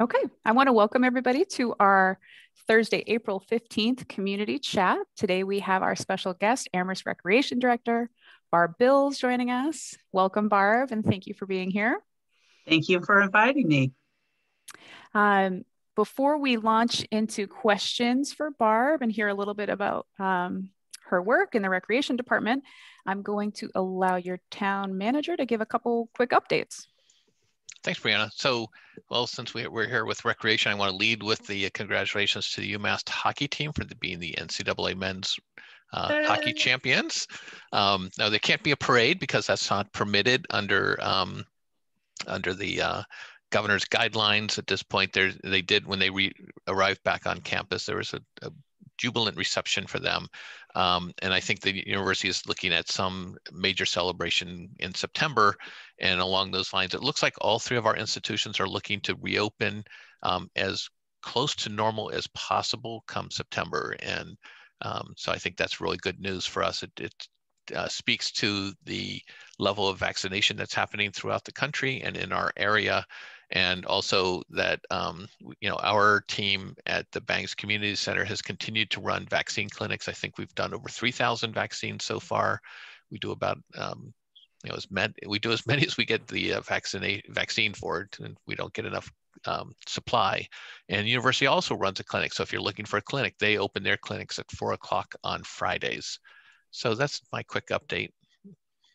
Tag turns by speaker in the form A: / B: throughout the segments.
A: Okay, I want to welcome everybody to our Thursday, April 15th community chat. Today we have our special guest, Amherst Recreation Director, Barb Bilz joining us. Welcome, Barb, and thank you for being here.
B: Thank you for inviting me.
A: Um, before we launch into questions for Barb and hear a little bit about um, her work in the Recreation Department, I'm going to allow your town manager to give a couple quick updates.
C: Thanks, Brianna. So, well, since we, are here with recreation, I want to lead with the uh, congratulations to the UMass hockey team for the, being the NCAA men's uh, hockey champions. Um, now, there can't be a parade because that's not permitted under um, under the uh, governor's guidelines at this point. There, they did when they re- arrived back on campus. There was a, a jubilant reception for them. Um, and I think the university is looking at some major celebration in September. And along those lines, it looks like all three of our institutions are looking to reopen um, as close to normal as possible come September. And um, so I think that's really good news for us. It, it uh, speaks to the level of vaccination that's happening throughout the country and in our area and also that um, you know our team at the Bangs Community Center has continued to run vaccine clinics. I think we've done over 3,000 vaccines so far. We do about um, you know as many we do as many as we get the uh, vaccine vaccine for it, and we don't get enough um, supply. And university also runs a clinic. So if you're looking for a clinic, they open their clinics at four o'clock on Fridays. So that's my quick update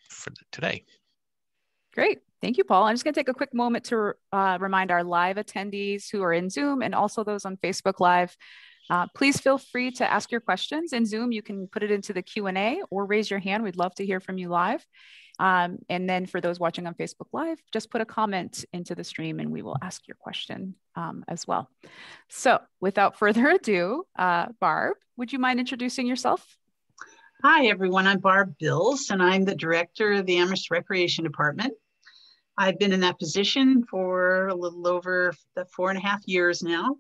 C: for today.
A: Great. Thank you, Paul. I'm just going to take a quick moment to uh, remind our live attendees who are in Zoom and also those on Facebook Live. Uh, please feel free to ask your questions in Zoom. You can put it into the Q&A or raise your hand. We'd love to hear from you live. Um, and then for those watching on Facebook Live, just put a comment into the stream and we will ask your question um, as well. So without further ado, uh, Barb, would you mind introducing yourself?
B: Hi, everyone. I'm Barb Bilz, and I'm the director of the Amherst Recreation Department. I've been in that position for a little over four and a half years now.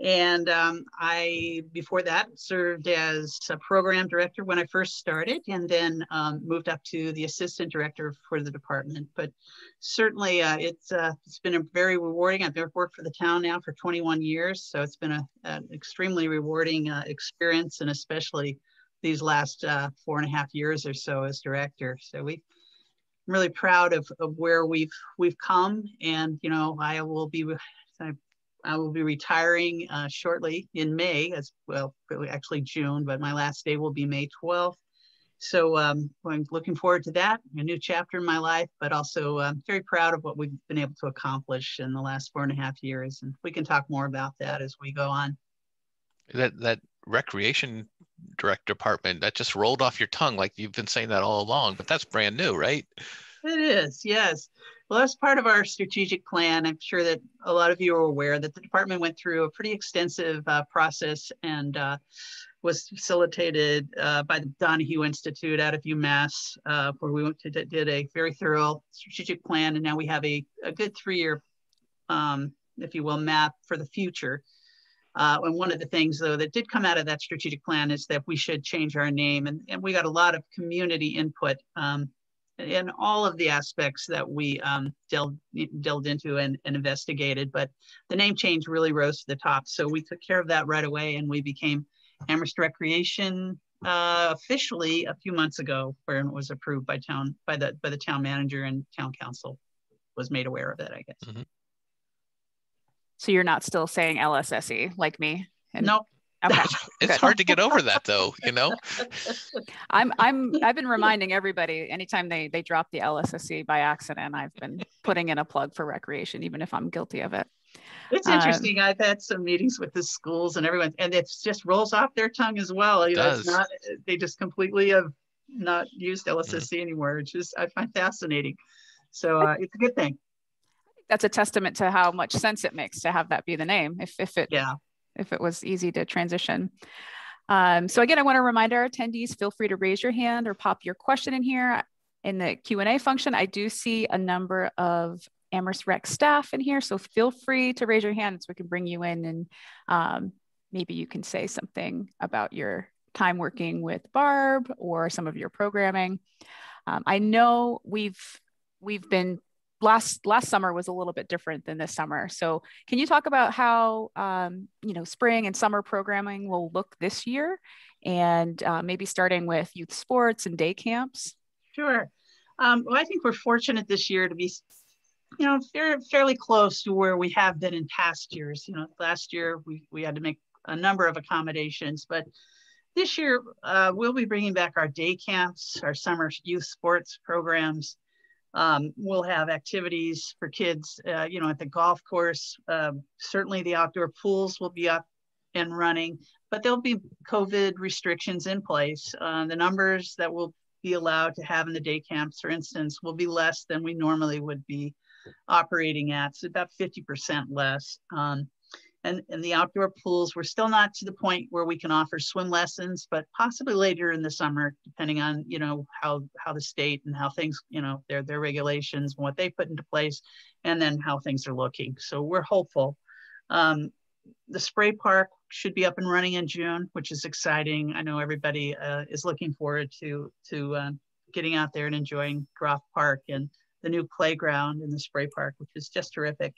B: And um, I, before that, served as a program director when I first started, and then um, moved up to the assistant director for the department. But certainly, uh, it's uh, it's been a very rewarding. I've worked for the town now for 21 years, so it's been a, an extremely rewarding uh, experience, and especially these last uh, four and a half years or so as director. So we I'm really proud of, of where we've we've come, and you know I will be I, I will be retiring uh, shortly in May, as well, actually June, but my last day will be May 12th. So um, I'm looking forward to that, a new chapter in my life, but also uh, very proud of what we've been able to accomplish in the last four and a half years. And we can talk more about that as we go on.
C: That that recreation direct department that just rolled off your tongue like you've been saying that all along but that's brand new right?
B: It is yes. Well that's part of our strategic plan. I'm sure that a lot of you are aware that the department went through a pretty extensive uh, process and uh, was facilitated uh, by the Donahue Institute out of UMass, uh, where we went to, did a very thorough strategic plan, and now we have a, a good three-year, um, if you will, map for the future. Uh, and one of the things, though, that did come out of that strategic plan is that we should change our name. And, and we got a lot of community input um, in all of the aspects that we um, delved, delved into and, and, investigated. But the name change really rose to the top. So we took care of that right away and we became Amherst Recreation uh, officially a few months ago, where it was approved by town by the by the town manager and town council was made aware of it, I guess. Mm-hmm.
A: So you're not still saying LSSE like me?
B: And, nope.
A: Okay.
C: it's hard to get over that though, you know.
A: I'm I'm I've been reminding everybody anytime they they drop the LSSE by accident, I've been putting in a plug for recreation, even if I'm guilty of it.
B: It's interesting. Um, I've had some meetings with the schools and everyone, and it just rolls off their tongue as well. You know, does. it's not they just completely have not used LSSE mm. anymore, which is I find fascinating. So uh, it's a good thing
A: that's a testament to how much sense it makes to have that be the name if, if it
B: yeah.
A: if it was easy to transition. Um, so again i want to remind our attendees feel free to raise your hand or pop your question in here. In the q&a function i do see a number of amherst rec staff in here so feel free to raise your hand so we can bring you in and um, maybe you can say something about your time working with barb or some of your programming. Um, i know we've we've been last last summer was a little bit different than this summer. So can you talk about how um, you know spring and summer programming will look this year, and uh, maybe starting with youth sports and day camps?
B: Sure. Um, well, I think we're fortunate this year to be, you know, fair, fairly close to where we have been in past years. You know, last year we we had to make a number of accommodations, but this year uh, we'll be bringing back our day camps, our summer youth sports programs. Um, we'll have activities for kids, uh, you know, at the golf course. Um, certainly the outdoor pools will be up and running, but there'll be COVID restrictions in place. Uh, the numbers that will be allowed to have in the day camps, for instance, will be less than we normally would be operating at, so about 50% less. Um, and, and the outdoor pools, we're still not to the point where we can offer swim lessons, but possibly later in the summer, depending on, you know, how, how the state and how things, you know, their, their regulations and what they put into place, and then how things are looking. So we're hopeful. Um, the spray park should be up and running in June, which is exciting. I know everybody uh, is looking forward to, to uh, getting out there and enjoying Groff Park and the new playground in the spray park, which is just terrific.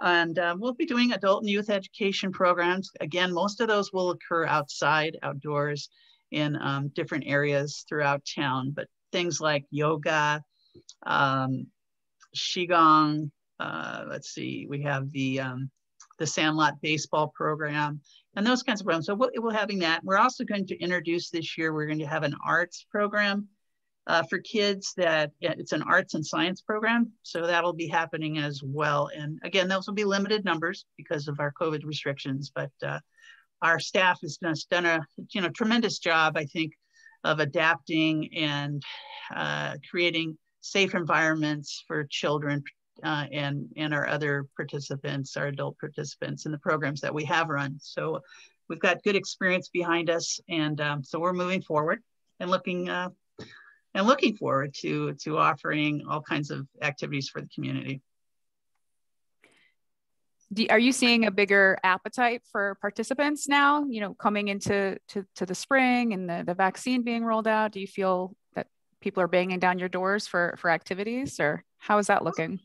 B: And uh, we'll be doing adult and youth education programs. Again, most of those will occur outside, outdoors, in um, different areas throughout town. But things like yoga, um, qigong. Uh, let's see, we have the um, the Sandlot baseball program, and those kinds of programs. So we'll, we're having that. We're also going to introduce this year. We're going to have an arts program uh, for kids that it's an arts and science program. So that'll be happening as well. And again, those will be limited numbers because of our COVID restrictions, but uh, our staff has done, done a you know tremendous job, I think, of adapting and uh, creating safe environments for children uh, and, and our other participants, our adult participants in the programs that we have run. So we've got good experience behind us. And um, so we're moving forward and looking uh, and looking forward to to offering all kinds of activities for the community.
A: Do, are you seeing a bigger appetite for participants now? You know, coming into to, to the spring and the, the vaccine being rolled out, do you feel that people are banging down your doors for for activities, or how is that looking?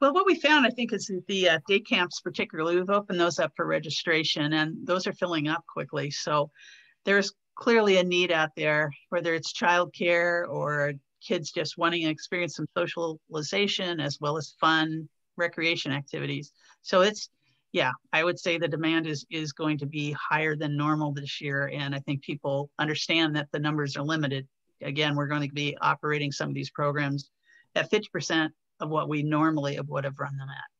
B: Well, what we found, I think, is the uh, day camps, particularly, we've opened those up for registration, and those are filling up quickly. So there's clearly a need out there, whether it's childcare or kids just wanting to experience some socialization as well as fun recreation activities. So it's yeah, I would say the demand is is going to be higher than normal this year, and I think people understand that the numbers are limited. Again, we're going to be operating some of these programs at 50% of what we normally would have run them at.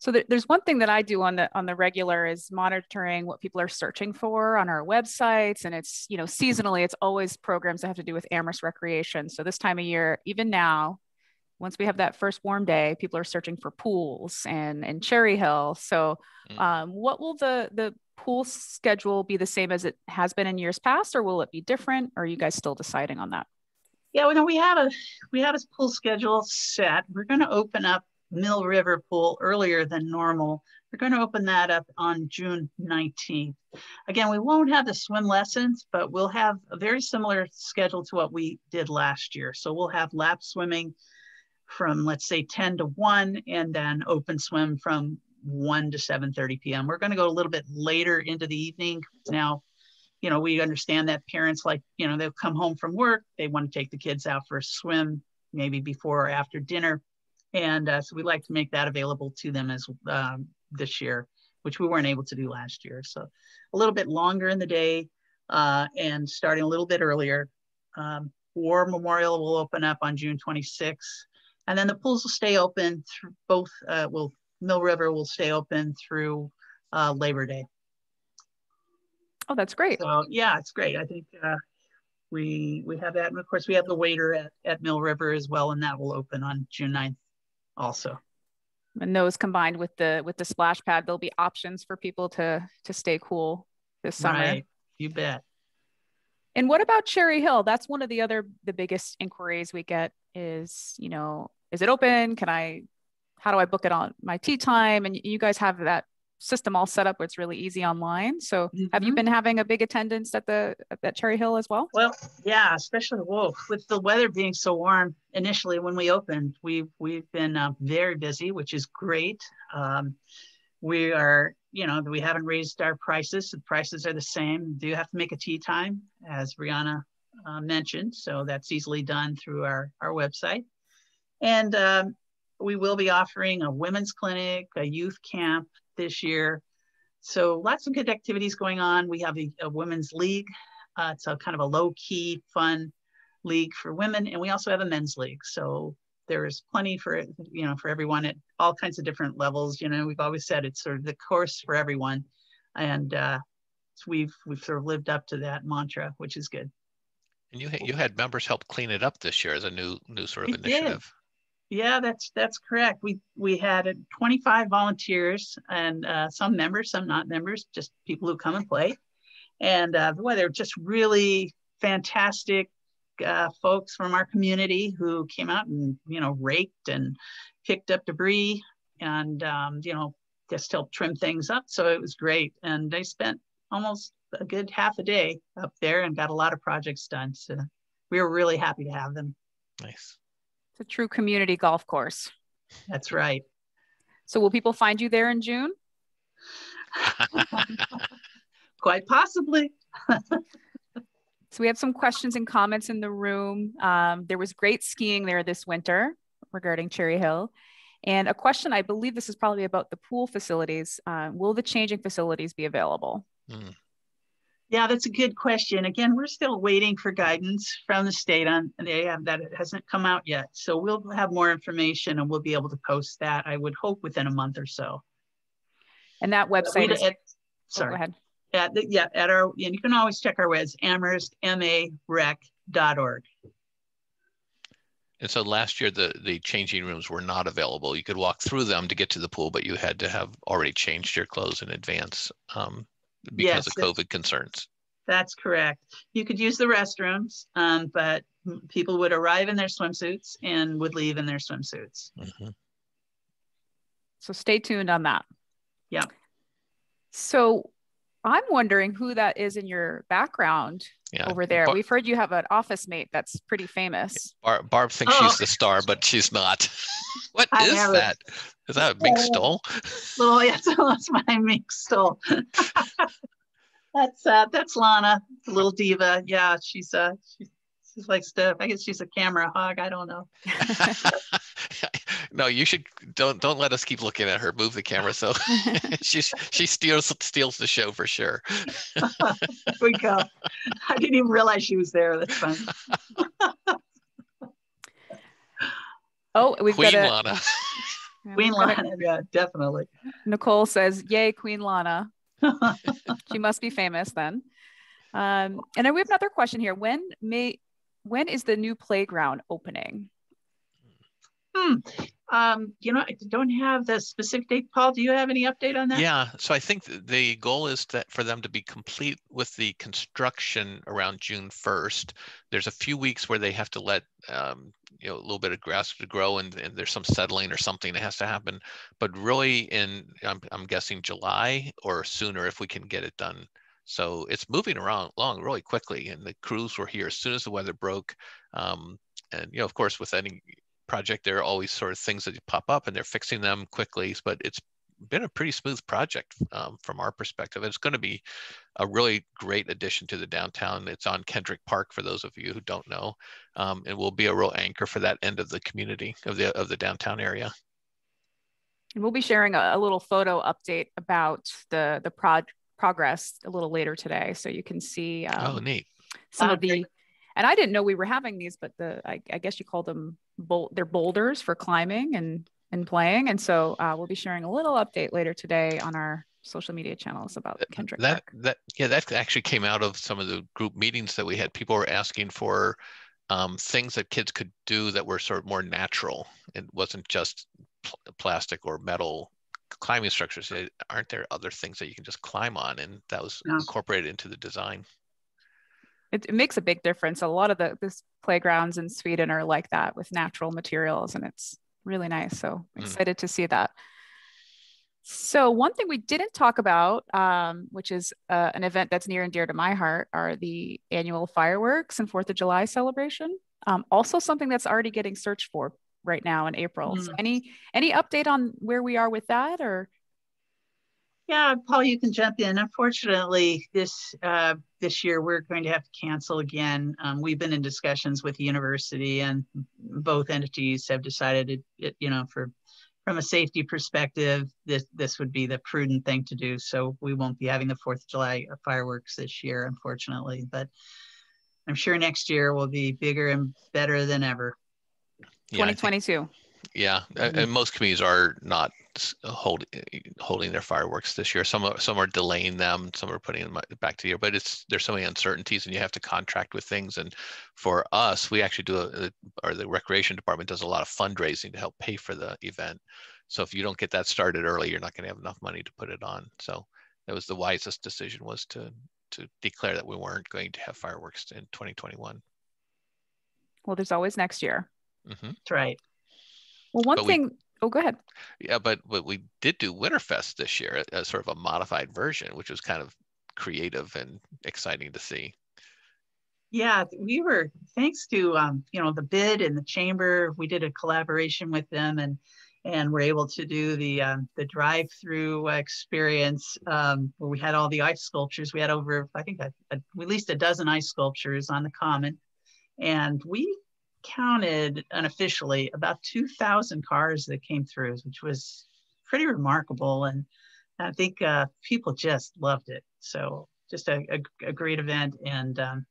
A: So there's one thing that I do on the on the regular is monitoring what people are searching for on our websites, and it's you know seasonally it's always programs that have to do with Amherst recreation. So this time of year, even now, once we have that first warm day, people are searching for pools and and Cherry Hill. So mm. um, what will the the pool schedule be the same as it has been in years past, or will it be different? Or are you guys still deciding on that?
B: Yeah, well, no, we have a we have a pool schedule set. We're going to open up Mill River Pool earlier than normal. We're going to open that up on June 19th. Again, we won't have the swim lessons, but we'll have a very similar schedule to what we did last year. So we'll have lap swimming from let's say 10 to 1 and then open swim from 1 to 7:30 p.m. We're going to go a little bit later into the evening. Now, you know, we understand that parents like, you know, they'll come home from work, they want to take the kids out for a swim maybe before or after dinner and uh, so we'd like to make that available to them as um, this year, which we weren't able to do last year. So a little bit longer in the day uh, and starting a little bit earlier. Um, War Memorial will open up on June 26th. And then the pools will stay open through both, uh, will Mill River will stay open through uh, Labor Day.
A: Oh, that's great.
B: So yeah, it's great. I think uh, we we have that. And of course we have the waiter at, at Mill River as well, and that will open on June 9th also.
A: And those combined with the with the splash pad, there'll be options for people to to stay cool this summer. Right.
B: You bet.
A: And what about Cherry Hill? That's one of the other the biggest inquiries we get is, you know, is it open? Can I how do I book it on my tee time? And you guys have that system all set up where it's really easy online. So mm-hmm. have you mm-hmm. been having a big attendance at the at Cherry Hill as well?
B: Well, yeah, especially whoa, with the weather being so warm initially when we opened, we've we've been uh, very busy, which is great. Um, we are, you know, we haven't raised our prices. The prices are the same. Do you have to make a tee time, as Brianna uh, mentioned, so that's easily done through our our website. And um, we will be offering a women's clinic, a youth camp this year. So lots of good activities going on. We have a, a women's league. Uh, it's a kind of a low key, fun league for women. And we also have a men's league. So there's plenty for, you know, for everyone at all kinds of different levels. You know, we've always said it's sort of the course for everyone. And uh, we've, we've sort of lived up to that mantra, which is good.
C: And you, you had members help clean it up this year as a new, new sort of initiative.
B: Yeah, that's that's correct. We we had 25 volunteers and uh, some members, some not members, just people who come and play. And uh, boy, they're just really fantastic uh, folks from our community who came out and you know raked and picked up debris and um, you know just helped trim things up. So it was great, and they spent almost a good half a day up there and got a lot of projects done. So we were really happy to have them.
C: Nice.
A: It's a true community golf course.
B: That's right.
A: So will people find you there in June?
B: Quite possibly.
A: so we have some questions and comments in the room. Um, there was great skiing there this winter regarding Cherry Hill. And a question, I believe this is probably about the pool facilities. Uh, will the changing facilities be available? Mm.
B: Yeah, that's a good question. Again, we're still waiting for guidance from the state on they have that it hasn't come out yet. So we'll have more information and we'll be able to post that. I would hope within a month or so.
A: And that website is,
B: at, sorry. Oh, go ahead. At the, yeah, at our and you can always check our website, amherst marec.org.
C: And so last year the the changing rooms were not available. You could walk through them to get to the pool, but you had to have already changed your clothes in advance. Um, because yes, of COVID concerns.
B: That's correct. You could use the restrooms, um, but people would arrive in their swimsuits and would leave in their swimsuits. Mm-hmm.
A: So stay tuned on that.
B: Yeah.
A: So I'm wondering who that is in your background yeah. over there. Bar- We've heard you have an office mate that's pretty famous.
C: Bar- Barb thinks oh. she's the star, but she's not. what I is that? Is that a Mink Stoll?
B: Little, yeah, that's my Mink Stoll. that's uh, that's Lana, the little diva. Yeah, she's uh, she's she likes to. I guess she's a camera hog. I don't know.
C: No, you should don't don't let us keep looking at her. Move the camera so she she steals steals the show for sure.
B: there we go. I didn't even realize she was there. That's fun.
A: oh, we've
C: Queen
A: got
C: a, Lana.
B: Queen Lana, yeah, definitely.
A: Nicole says, "Yay, Queen Lana." she must be famous then. Um, and then we have another question here. When may when is the new playground opening?
B: Hmm. Um, you know, I don't have the specific date. Paul, do you have any update on that?
C: Yeah. So I think the goal is that for them to be complete with the construction around June 1st. There's a few weeks where they have to let um, you know a little bit of grass to grow and, and, there's some settling or something that has to happen. But really, in I'm, I'm guessing July or sooner if we can get it done. So it's moving around along really quickly, and the crews were here as soon as the weather broke. Um, and you know, of course, with any project, there are always sort of things that pop up, and they're fixing them quickly. But it's been a pretty smooth project um, from our perspective. It's going to be a really great addition to the downtown. It's on Kendrick Park for those of you who don't know, um, and will be a real anchor for that end of the community of the of the downtown area.
A: And we'll be sharing a, a little photo update about the the project progress a little later today, so you can see.
C: Um, oh, neat.
A: Some of the, and I didn't know we were having these, but the I, I guess you call them bol- they're boulders for climbing and and playing, and so uh, we'll be sharing a little update later today on our social media channels about Kendrick.
C: That Park. that yeah, that actually came out of some of the group meetings that we had. People were asking for um, things that kids could do that were sort of more natural. It wasn't just pl- plastic or metal climbing structures aren't there other things that you can just climb on and that was yeah. incorporated into the design
A: it, it, makes a big difference a lot of the this playgrounds in sweden are like that with natural materials and it's really nice so mm. excited to see that So one thing we didn't talk about, um, which is uh, an event that's near and dear to my heart, are the annual fireworks and Fourth of July celebration. Um, also, something that's already getting searched for right now in April. Mm. So any any update on where we are with that, or?
B: Yeah, Paul, you can jump in. Unfortunately, this uh, this year we're going to have to cancel again. Um, we've been in discussions with the university, and both entities have decided it, it you know, for from a safety perspective, this this would be the prudent thing to do. So we won't be having the Fourth of July fireworks this year, unfortunately. But I'm sure next year will be bigger and better than ever.
A: Yeah, 2022.
C: yeah, mm-hmm. and most communities are not Uh, holding uh, holding their fireworks this year. Some are, some are delaying them, some are putting them back to the year. But it's there's so many uncertainties, and you have to contract with things. And for us, we actually do a, or the recreation department does a lot of fundraising to help pay for the event. So if you don't get that started early, you're not going to have enough money to put it on. So that was the wisest decision was to to declare that we weren't going to have fireworks in 2021.
A: Well, there's always next year.
B: Mm-hmm. That's right.
A: Well, one but thing. We, oh, go ahead.
C: Yeah, but but we did do Winterfest this year, as sort of a modified version, which was kind of creative and exciting to see.
B: Yeah, we were thanks to um, you know the bid and the chamber. We did a collaboration with them, and and we're able to do the um, the drive-through experience um, where we had all the ice sculptures. We had over I think a, a, at least a dozen ice sculptures on the common, and we counted unofficially about 2,000 cars that came through, which was pretty remarkable. And I think uh, people just loved it. So just a, a, a great event and um,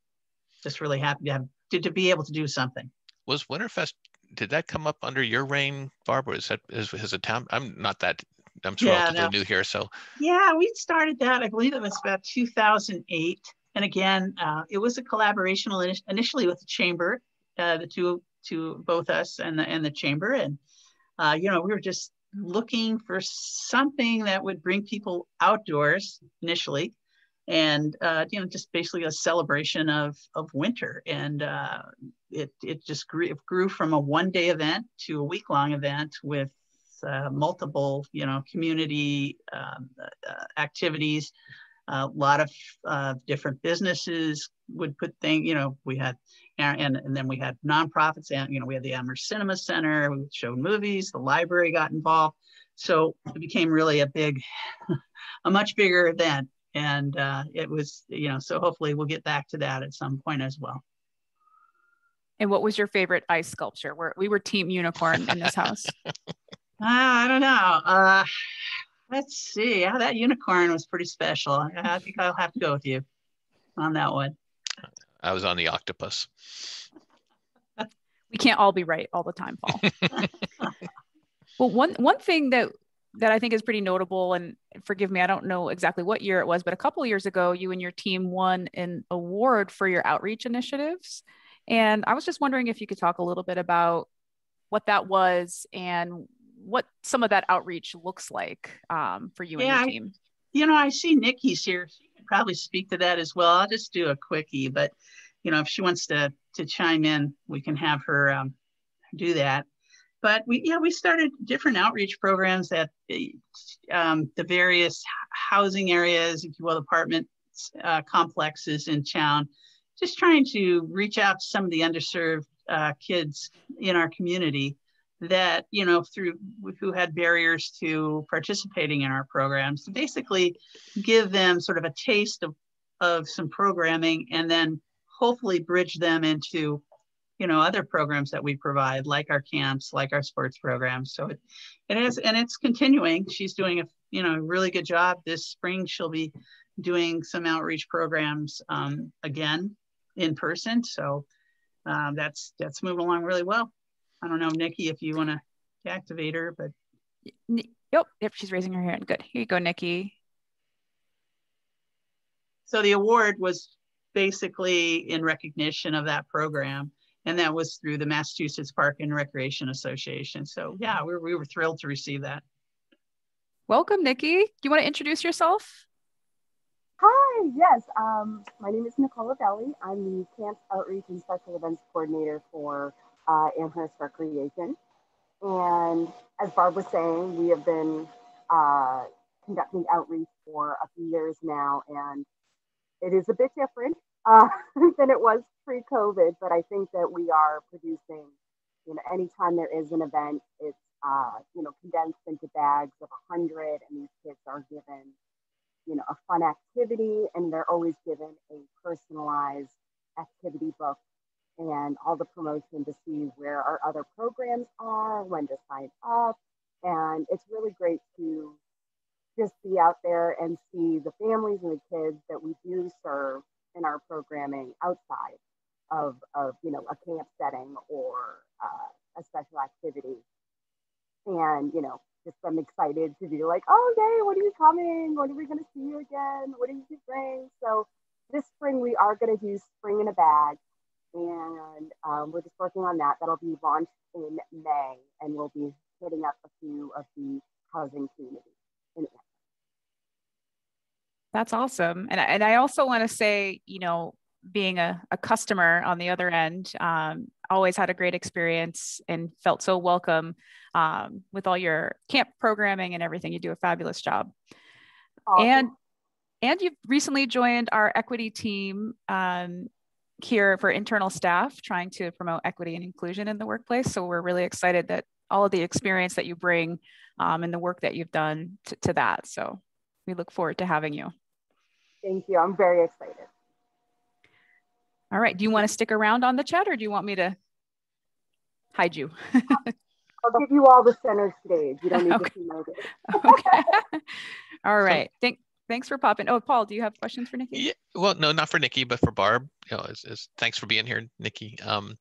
B: just really happy to have to, to be able to do something.
C: Was Winterfest, did that come up under your reign, Barbara? Is that, is, is a town? I'm not that, I'm yeah, relatively no. new here. So
B: yeah, we started that, I believe it was about 2008. And again, uh, it was a collaboration initially with the chamber uh, the two to both us and the and the chamber, and uh, you know we were just looking for something that would bring people outdoors initially, and uh, you know just basically a celebration of of winter, and uh, it it just grew it grew from a one day event to a week long event with uh, multiple you know community um, activities. A lot of different businesses would put things, you know, we had and, and then we had nonprofits and you know we had the Amherst Cinema Center we showed movies the library got involved. So it became really a big a much bigger event. And uh, it was you know so hopefully we'll get back to that at some point as well.
A: And what was your favorite ice sculpture? Where we were team unicorn in this house. Uh,
B: i don't know. Uh, let's see. Yeah that unicorn was pretty special. I think i'll have to go with you on that one
C: I was on the octopus.
A: We can't all be right all the time, Paul. well, one one thing that that I think is pretty notable, and forgive me, I don't know exactly what year it was, but a couple years ago, you and your team won an award for your outreach initiatives. And I was just wondering if you could talk a little bit about what that was and what some of that outreach looks like um, for you yeah, and your team. I,
B: you know, I see Nikki's here. She can probably speak to that as well. I'll just do a quickie, but you know, if she wants to to chime in, we can have her um, do that. But we, yeah, we started different outreach programs at um, the various housing areas, if you will, apartment uh, complexes in town, just trying to reach out to some of the underserved uh, kids in our community that you know through who had barriers to participating in our programs to basically give them sort of a taste of of some programming and then hopefully bridge them into you know other programs that we provide like our camps like our sports programs. So it, it is and it's continuing. She's doing a you know really good job. This spring she'll be doing some outreach programs um, again in person. So um, that's that's moving along really well i don't know nikki if you want to activate her but
A: yep yep she's raising her hand good here you go nikki
B: so the award was basically in recognition of that program. And that was through the Massachusetts Park and Recreation Association. So yeah, we were, we were thrilled to receive that.
A: Welcome, Nikki. Do you want to introduce yourself?
D: Hi, yes. Um, my name is Nicola Belli. I'm the Camp Outreach and Special Events Coordinator for uh, Amherst Recreation. And as Barb was saying, we have been uh, conducting outreach for a few years now, and it is a bit different uh, than it was pre-COVID. But I think that we are producing, you know, anytime there is an event, it's uh, you know condensed into bags of a hundred, and these kids are given, you know, a fun activity, and they're always given a personalized activity book and all the promotion to see where our other programs are, when to sign up. And it's really great to just be out there and see the families and the kids that we do serve in our programming outside of, of you know, a camp setting or uh, a special activity. And, you know, just I'm excited to be like, oh, yay, when are you coming? When are we going to see you again? What are you doing? So this spring, we are going to do Spring in a Bag and um, we're just working on that. That'll be launched in May, and we'll be hitting up a few of the housing communities in
A: That's awesome. And, and I also want to say, you know, being a, a customer on the other end, um, always had a great experience and felt so welcome um, with all your camp programming and everything. You do a fabulous job. Awesome. And and you've recently joined our equity team um, here for internal staff trying to promote equity and inclusion in the workplace. So we're really excited that all of the experience that you bring um, and the work that you've done to, to that. So we look forward to having you.
D: Thank you. I'm very excited.
A: All right. Do you want to stick around on the chat or do you want me to hide you?
D: I'll give you all the center stage. You don't need okay. to see my
A: Okay. all right. Thank, thanks for popping. Oh, Paul, do you have questions for Nikki?
C: Yeah, well, no, not for Nikki, but for Barb. You know, is, is thanks for being here, Nikki. Um,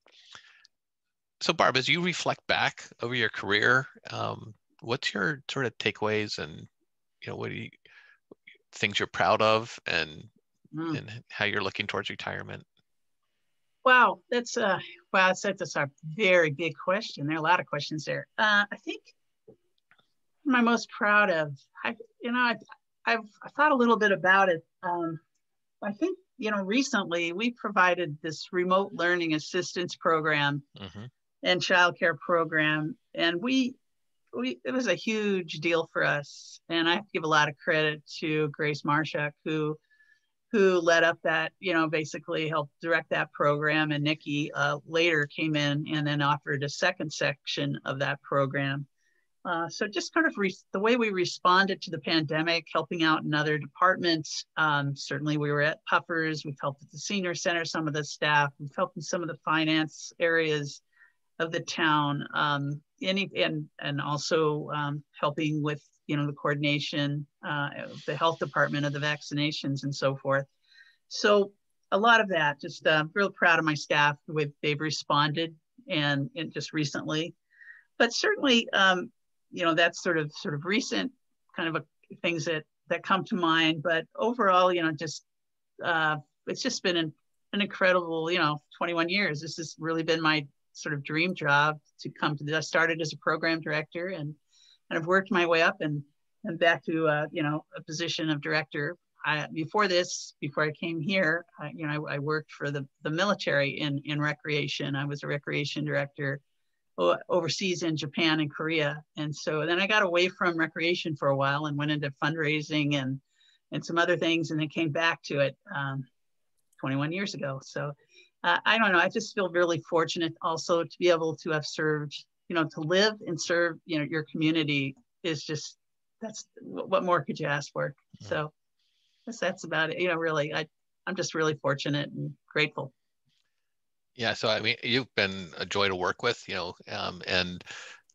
C: so Barb, as you reflect back over your career, um, what's your sort of takeaways and you know what do you things you're proud of and mm. and how you're looking towards retirement?
B: Wow, that's uh wow, that's that's a very big question. There are a lot of questions there. Uh, I think my most proud of, I you know, I, I've thought a little bit about it. Um, I think you know recently we provided this remote learning assistance program mm-hmm. and childcare program, and we we it was a huge deal for us. And I have to give a lot of credit to Grace Marshak who who led up that you know basically helped direct that program, and Nikki uh, later came in and then offered a second section of that program. Uh, so just kind of the way we responded to the pandemic, helping out in other departments. Um, certainly, we were at Puffers. We've helped at the senior center, some of the staff. We've helped in some of the finance areas of the town, um, any and and also um, helping with you know the coordination uh, of the health department of the vaccinations and so forth. So a lot of that. Just uh, real proud of my staff with they've responded and, and just recently but certainly um, you know that's sort of sort of recent kind of a, things that that come to mind but overall you know just uh, it's just been an, an incredible you know 21 years this has really been my sort of dream job to come to this. I started as a program director and and I've worked my way up and and back to uh, you know a position of director. I, before this, before I came here, I, you know, I, I, worked for the the military in in recreation. I was a recreation director overseas in Japan and Korea. And so then I got away from recreation for a while and went into fundraising and and some other things, and then came back to it um, 21 years ago. So uh, I don't know. I just feel really fortunate also to be able to have served. You know, to live and serve. You know, your community is just that's what more could you ask for? So that's that's about it. You know, really, I I'm just really fortunate and grateful.
C: Yeah, so I mean, you've been a joy to work with, you know, um, and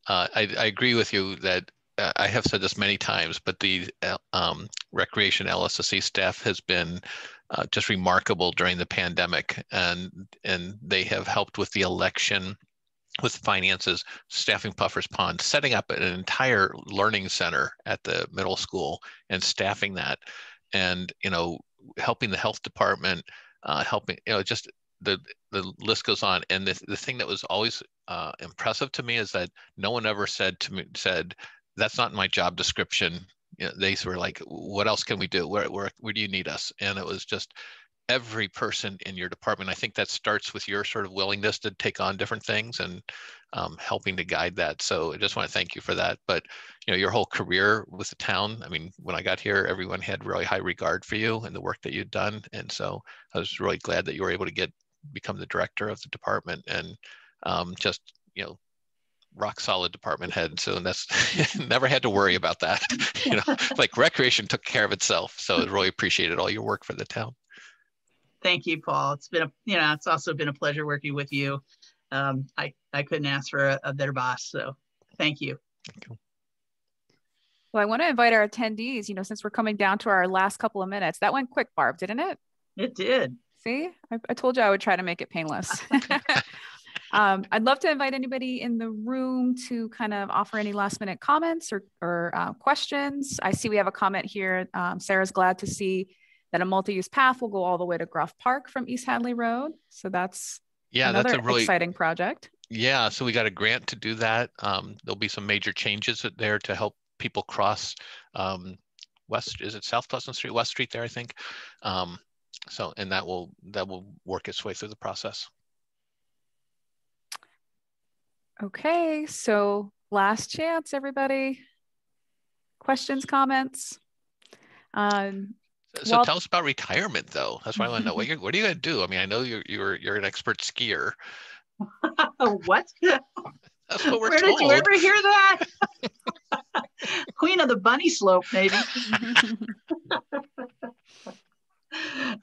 C: uh, I, I, agree with you that uh, I have said this many times, but the uh, um, recreation LSSE staff has been uh, just remarkable during the pandemic, and and they have helped with the election, with finances, staffing Puffers Pond, setting up an entire learning center at the middle school and staffing that, and you know, helping the health department, uh, helping you know just the the list goes on. And the, the thing that was always uh, impressive to me is that no one ever said to me said that's not my job description. You know, they were like, "What else can we do? Where where where do you need us?" And it was just every person in your department. I think that starts with your sort of willingness to take on different things, and um, helping to guide that. So I just want to thank you for that. But you know, your whole career with the town. I mean, when I got here, everyone had really high regard for you and the work that you'd done, and so I was really glad that you were able to get become the director of the department and um, just you know rock solid department head. So that's never had to worry about that you know like recreation took care of itself. So I really appreciated all your work for the town.
B: Thank you paul. It's been a you know it's also been a pleasure working with you. Um, i i couldn't ask for a, a better boss so thank you. thank you.
A: Well i want to invite our attendees you know since we're coming down to our last couple of minutes that went quick barb didn't it?
B: It did
A: see i, I told you i would try to make it painless Um, I'd love to invite anybody in the room to kind of offer any last minute comments or, or uh, questions. I see we have a comment here. Um, Sarah's glad to see that a multi-use path will go all the way to Groff Park from East Hadley Road. So that's yeah, another that's a really exciting project.
C: Yeah, so we got a grant to do that. Um, there'll be some major changes there to help people cross um, West. Is it South Pleasant Street, West Street there? I think. So, and that will that will work its way through the process.
A: Okay, so last chance, everybody. Questions, comments? Um,
C: so well, tell us about retirement, though. That's why I want to know what, you're, what are you going to do? I mean, I know you're you're you're an expert skier.
B: what?
C: That's what we're
B: Where
C: told.
B: did you ever hear that? Queen of the bunny slope, maybe.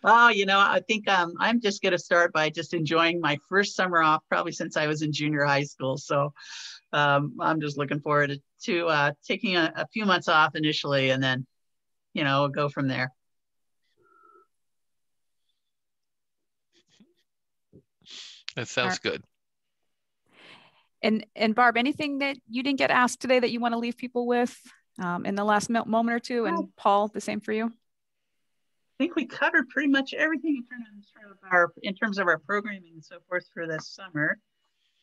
B: Oh, you know, I think um, I'm just going to start by just enjoying my first summer off, probably since I was in junior high school. So um, I'm just looking forward to, uh, taking a, a, few months off initially and then, you know, go from there.
C: That sounds good.
A: And and Barb, anything that you didn't get asked today that you want to leave people with um, in the last moment or two? And Paul, the same for you
B: think we covered pretty much everything in terms of our in terms of our programming and so forth for this summer.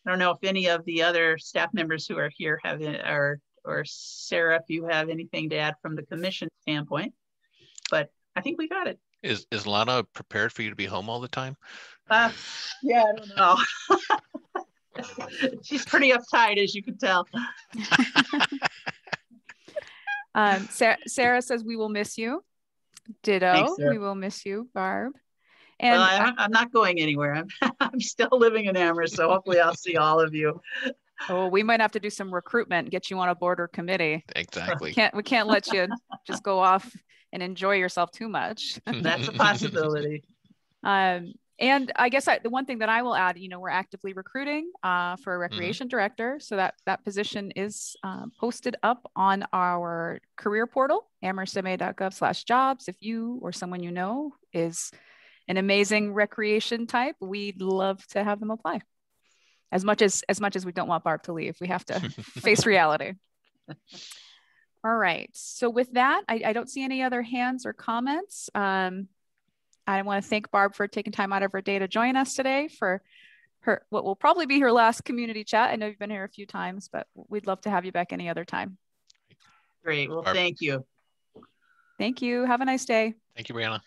B: I don't know if any of the other staff members who are here have or or Sarah, if you have anything to add from the commission standpoint, but I think we got it.
C: Is is Lana prepared for you to be home all the time?
B: Uh, yeah, I don't know. She's pretty uptight, as you can tell.
A: um, Sarah, Sarah says we will miss you. Ditto. Thanks, we will miss you, Barb.
B: And well, I, am not going anywhere. I'm, I'm still living in Amherst, so hopefully I'll see all of you.
A: Oh, we might have to do some recruitment, get you on a board or committee.
C: Exactly.
A: We can't we can't let you just go off and enjoy yourself too much.
B: That's a possibility.
A: Um, and I guess I, the one thing that I will add, you know, we're actively recruiting uh, for a mm-hmm. recreation mm-hmm. director. So that that position is uh, posted up on our career portal, amherstma.gov slash jobs. If you or someone you know is an amazing recreation type, we'd love to have them apply. As much as as much as we don't want Barb to leave, we have to face reality. All right. So with that, I, I, don't see any other hands or comments. Um, I want to thank Barb for taking time out of her day to join us today for her what will probably be her last community chat. I know you've been here a few times, but we'd love to have you back any other time.
B: Great. Well, Barb. thank you.
A: Thank you. Have a nice day.
C: Thank you, Brianna.